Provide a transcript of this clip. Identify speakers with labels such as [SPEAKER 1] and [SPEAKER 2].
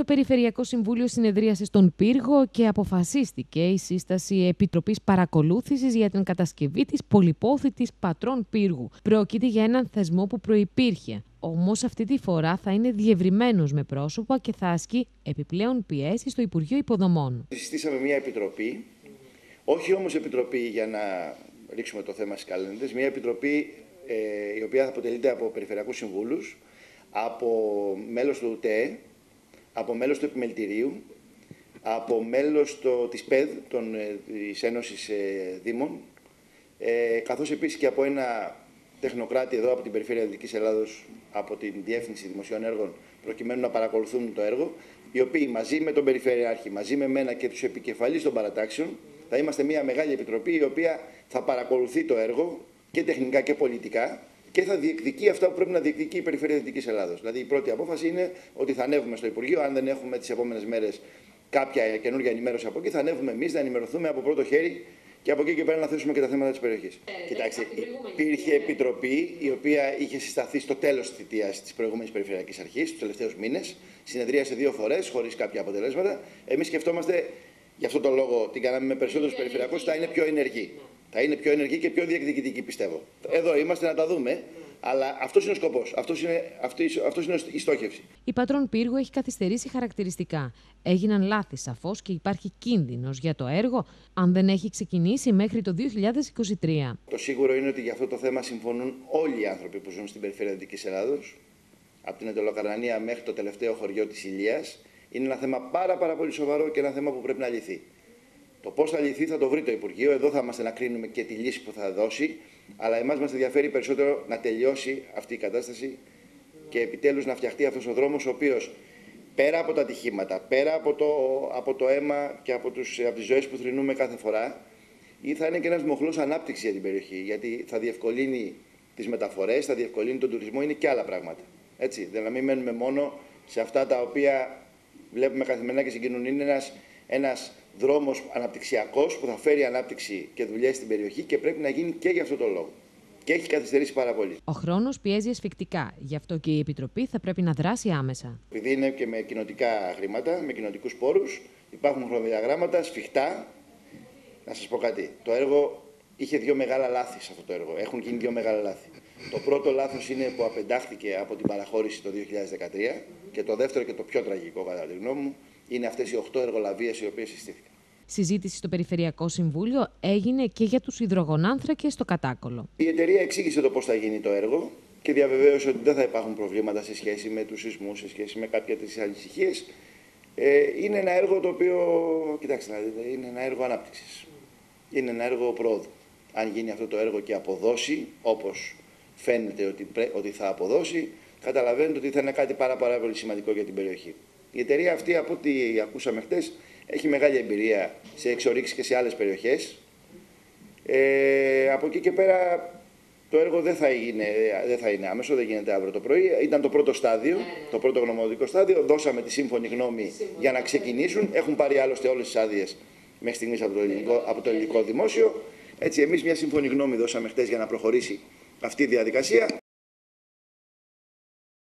[SPEAKER 1] Το Περιφερειακό Συμβούλιο συνεδρίασε στον Πύργο και αποφασίστηκε η σύσταση Επιτροπής Παρακολούθησης για την κατασκευή της πολυπόθητης πατρών πύργου. Πρόκειται για έναν θεσμό που προπήρχε. Όμως αυτή τη φορά θα είναι διευρυμένος με πρόσωπα και θα ασκεί επιπλέον πιέσεις στο Υπουργείο Υποδομών.
[SPEAKER 2] Συστήσαμε μια επιτροπή, όχι όμως επιτροπή για να ρίξουμε το θέμα στις καλένδε, μια επιτροπή ε, η οποία θα αποτελείται από περιφερειακούς συμβούλους, από μέλος του ΤΕΕ, από μέλος του Επιμελητηρίου, από μέλος το, της ΠΕΔ, των, ε, της Ένωσης ε, Δήμων, ε, καθώς επίσης και από ένα τεχνοκράτη εδώ από την Περιφέρεια Δυτικής Ελλάδος, από την Διεύθυνση Δημοσίων Έργων, προκειμένου να παρακολουθούν το έργο, οι οποίοι μαζί με τον Περιφερειάρχη, μαζί με μένα και τους επικεφαλείς των παρατάξεων, θα είμαστε μια μεγάλη επιτροπή η οποία θα παρακολουθεί το έργο και τεχνικά και πολιτικά και θα διεκδικεί αυτά που πρέπει να διεκδικεί η Περιφέρεια Δυτικής Ελλάδος. Δηλαδή, η πρώτη απόφαση είναι ότι θα ανέβουμε στο Υπουργείο. Αν δεν έχουμε τις επόμενες μέρες κάποια καινούργια ενημέρωση από εκεί, θα ανέβουμε εμείς, θα ενημερωθούμε από πρώτο χέρι και από εκεί και πέρα να θέσουμε και τα θέματα της περιοχής. Ε, Κοιτάξτε, υπήρχε επιτροπή η οποία είχε συσταθεί στο τέλος της θητείας της προηγούμενης Περιφερειακής Αρχής, τους τελευταίους μήνες. Συνεδρίασε δύο φορές χωρίς κάποια αποτελέσματα. Εμείς σκεφτόμαστε, γι' αυτό το λόγο την κάναμε με περισσότερους περιφερειακούς, θα είναι πιο ενεργοί. Θα είναι πιο ενεργή και πιο διεκδικητική, πιστεύω. Εδώ είμαστε να τα δούμε. Αλλά αυτός είναι ο σκοπός. Αυτός είναι, αυτός είναι η στόχευση.
[SPEAKER 1] Η πατρόν πύργου έχει καθυστερήσει χαρακτηριστικά. Έγιναν λάθη σαφώς και υπάρχει κίνδυνος για το έργο αν δεν έχει ξεκινήσει μέχρι το 2023.
[SPEAKER 2] Το σίγουρο είναι ότι για αυτό το θέμα συμφωνούν όλοι οι άνθρωποι που ζουν στην περιφέρεια Δυτικής Ελλάδος, από την Εντολοκαρνανία μέχρι το τελευταίο χωριό της Ηλίας. Είναι ένα θέμα πάρα, πάρα πολύ σοβαρό και ένα θέμα που πρέπει να λυθεί. Το πώς θα λυθεί θα το βρει το Υπουργείο. Εδώ θα είμαστε να κρίνουμε και τη λύση που θα δώσει. Αλλά εμάς μας ενδιαφέρει περισσότερο να τελειώσει αυτή η κατάσταση και επιτέλους να φτιαχτεί αυτός ο δρόμος, ο οποίος πέρα από τα ατυχήματα, πέρα από το, από το αίμα και από, τους, από τις ζωές που θρυνούμε κάθε φορά, ή θα είναι και ένας μοχλός ανάπτυξης για την περιοχή. Γιατί θα διευκολύνει τις μεταφορές, θα διευκολύνει τον τουρισμό, είναι και άλλα πράγματα. Έτσι, δηλαδή να μην μένουμε μόνο σε αυτά τα οποία βλέπουμε καθημερινά και συγκινούν. Είναι ένας ένας δρόμος αναπτυξιακός που θα φέρει ανάπτυξη και δουλειές στην περιοχή και πρέπει να γίνει και για αυτό το λόγο. Και έχει καθυστερήσει πάρα πολύ.
[SPEAKER 1] Ο χρόνος πιέζει ασφικτικά. Γι' αυτό και η Επιτροπή θα πρέπει να δράσει άμεσα.
[SPEAKER 2] Επειδή είναι και με κοινοτικά χρήματα, με κοινοτικούς πόρους, υπάρχουν χρονοδιαγράμματα σφιχτά. Να σας πω κάτι. Το έργο είχε δύο μεγάλα λάθη σε αυτό το έργο. Έχουν γίνει δύο μεγάλα λάθη. Το πρώτο λάθος είναι που απεντάχθηκε από την παραχώρηση το 2013 και το δεύτερο και το πιο τραγικό κατά τη γνώμη μου είναι αυτές οι 8 εργολαβίες οι οποίες συστήθηκαν.
[SPEAKER 1] Συζήτηση στο Περιφερειακό Συμβούλιο έγινε και για τους υδρογονάνθρακες στο Κατάκολο.
[SPEAKER 2] Η εταιρεία εξήγησε το πώς θα γίνει το έργο και διαβεβαίωσε ότι δεν θα υπάρχουν προβλήματα σε σχέση με τους σεισμούς, σε σχέση με κάποια τις ανησυχίες. Ε, είναι ένα έργο το οποίο, κοιτάξτε, είναι ένα έργο ανάπτυξης. Είναι ένα έργο πρόοδου. Αν γίνει αυτό το έργο και αποδώσει, όπως φαίνεται ότι, ότι θα αποδώσει, καταλαβαίνετε ότι θα είναι κάτι πάρα, πάρα πολύ σημαντικό για την περιοχή. Η εταιρεία αυτή, από ό,τι ακούσαμε χτες, έχει μεγάλη εμπειρία σε εξορίξεις και σε άλλες περιοχές. Ε, από εκεί και πέρα το έργο δεν θα, είναι, δεν θα είναι άμεσο, δεν γίνεται αύριο το πρωί. Ήταν το πρώτο στάδιο, ναι, ναι. το πρώτο γνωμοδοτικό στάδιο. Δώσαμε τη σύμφωνη γνώμη για να ξεκινήσουν. Έχουν πάρει άλλωστε όλες τις άδειες μέχρι στιγμής από, το ελληνικό, από το ελληνικό δημόσιο. Έτσι, εμείς μια σύμφωνη γνώμη δώσαμε χτες για να προχωρήσει αυτή η διαδικασία.